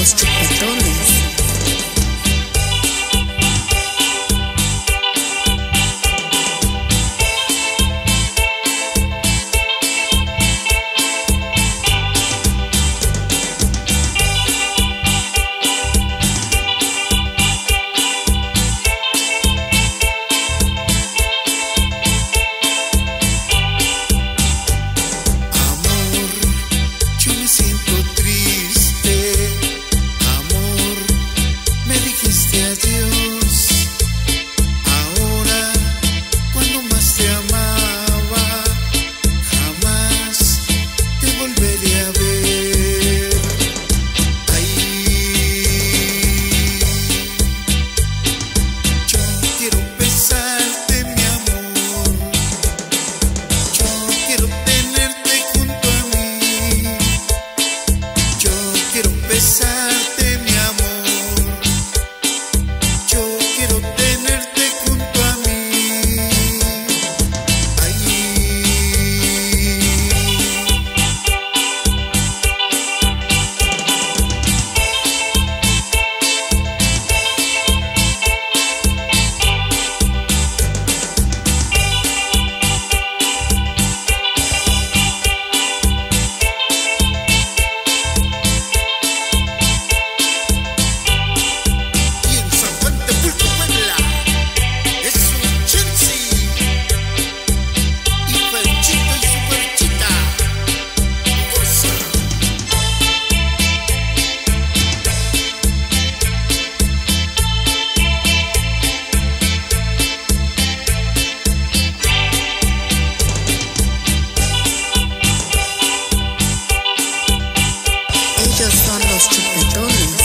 los chupetones. listen. son los chupetones.